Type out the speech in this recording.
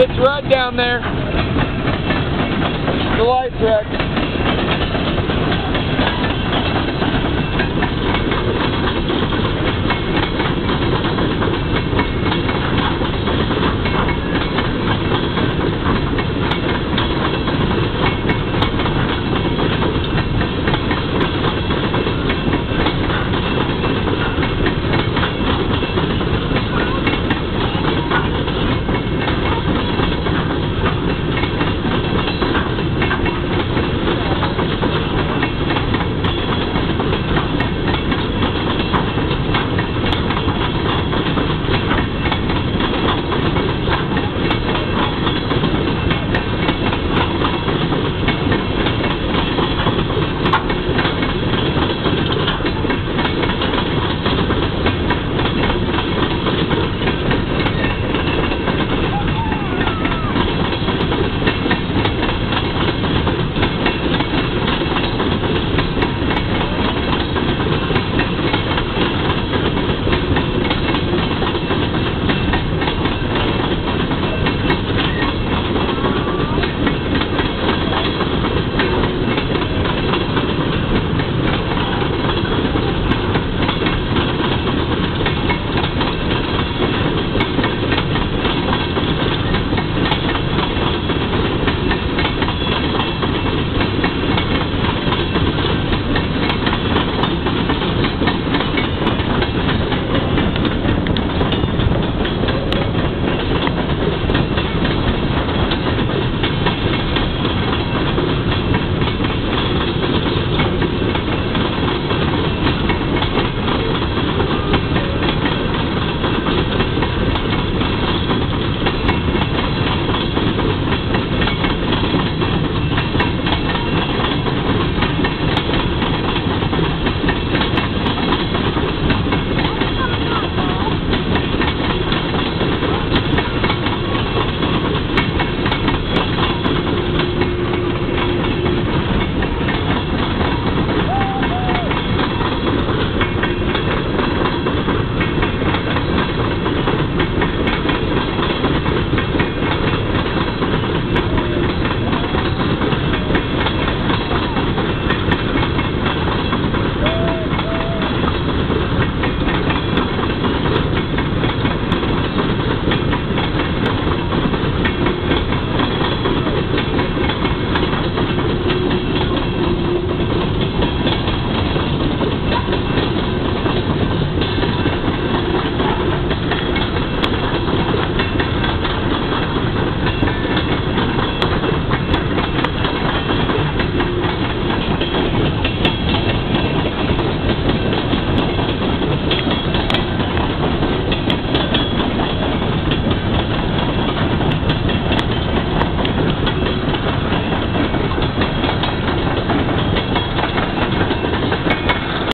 It's red down there. The light's red.